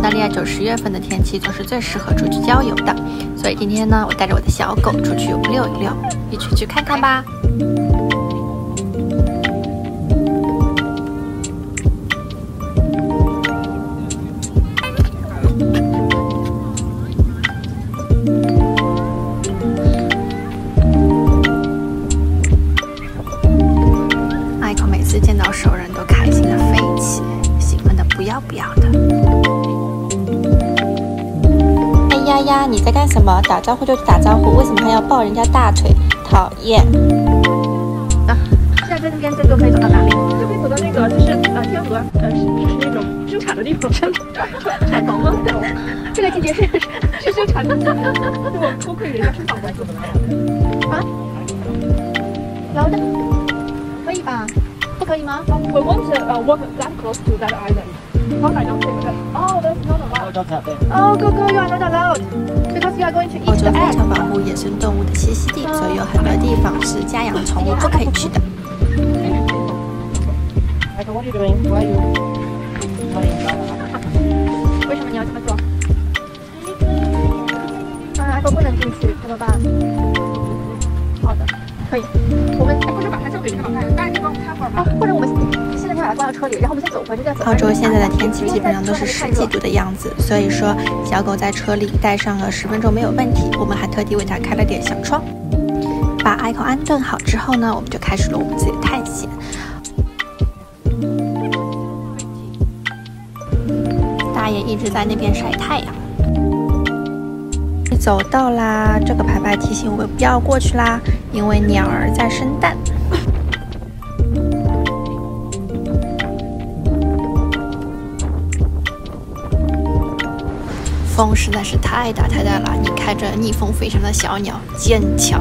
澳大利亚九十月份的天气总是最适合出去郊游的，所以今天呢，我带着我的小狗出去溜一溜，一起去看看吧。艾克每次见到熟人都开心的飞起，兴奋的不要不要的。哎呀呀，你在干什么？打招呼就打招呼，为什么还要抱人家大腿？讨厌！啊，现在这边这个可以走到哪里？就可以走到那个就是呃天鹅呃是就是那种生产的地方，生产房吗？这个季节是是生产的，我多亏人家生产过。啊？然后呢？可以吧？不可以吗？We want to uh, walk that close to that island. I don't think that. Oh, that's not 哦，哥哥，你。Oh, go go, you are not alone Because you are going to eat 我觉得非常保护野生动物的栖息地，所以有很多地方是家养的宠物不可以去的。Michael, what are you doing? Why are you? 为什么你要这么做？啊，艾克不能进去，怎么办？好的，可以。我们，不，或把它交给你好看，大家帮我看会儿吧。或者我们。把它关到车里，然后我们先走回去再走。澳洲现在的天气基本上都是十几度的样子，所以说小狗在车里待上了十分钟没有问题。我们还特地为它开了点小窗。把艾口安顿好之后呢，我们就开始了我们自己的探险。大爷一直在那边晒太阳。走到啦，这个牌牌提醒我们不要过去啦，因为鸟儿在生蛋。风实在是太大太大了，你开着逆风飞翔的小鸟，坚强。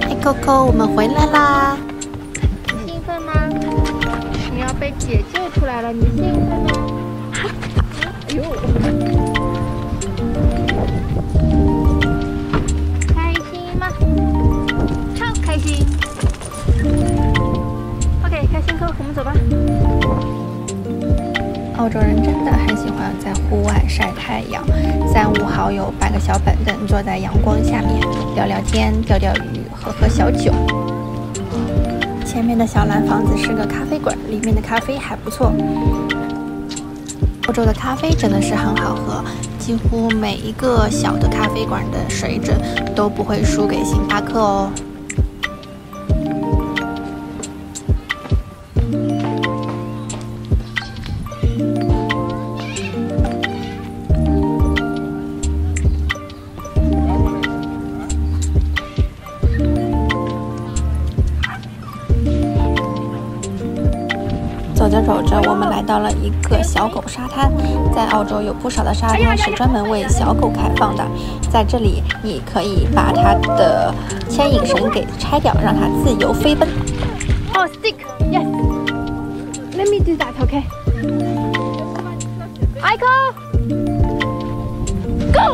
哎，Coco，我们回来啦！兴奋吗？你要被解救出来了，你兴奋吗？澳洲人真的很喜欢在户外晒太阳，三五好友摆个小板凳，坐在阳光下面聊聊天、钓钓鱼、喝喝小酒。前面的小蓝房子是个咖啡馆，里面的咖啡还不错。欧洲的咖啡真的是很好喝，几乎每一个小的咖啡馆的水准都不会输给星巴克哦。走着走着，我们来到了一个小狗沙滩。在澳洲有不少的沙滩是专门为小狗开放的，在这里你可以把它的牵引绳给拆掉，让它自由飞奔。Oh stick, yes. Let me do that, okay. I go. Go.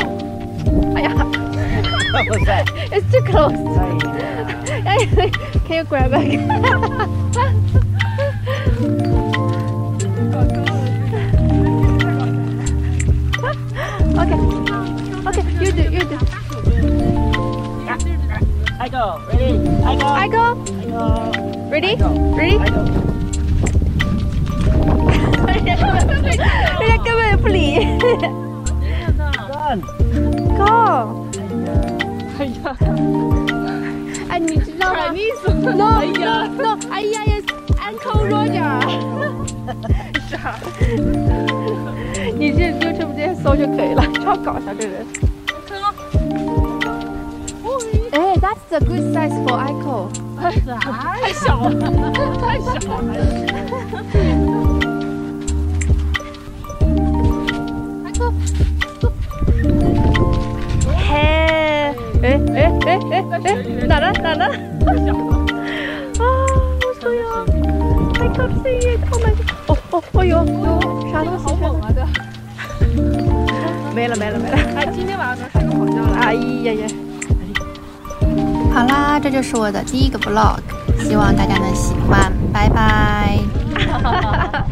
哎呀，太，It's too close. Can you grab it? I go. Ready? I go. I go. I go. Ready? Ready? 人家根本不理。Run. Go. 哎呀，哎，你知道吗？No, 哎呀，no, 哎呀呀，Uncle Roger。你这 YouTube 直接搜就可以了，超搞笑这人。，That's the good size for Ico。太小了，太小了。嘿，哎哎哎哎哎，哪呢哪呢？啊，好丑呀！I can't see it. Oh my god！哦哦哦呦呦，啥东西？好猛啊！这没了没了没了。哎，今天晚上能睡个好觉了。哎呀呀！好啦，这就是我的第一个 vlog，希望大家能喜欢，拜拜。哈哈哈哈哈。